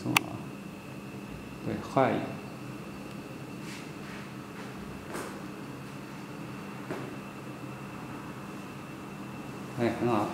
错啊，对，坏，哎，很好。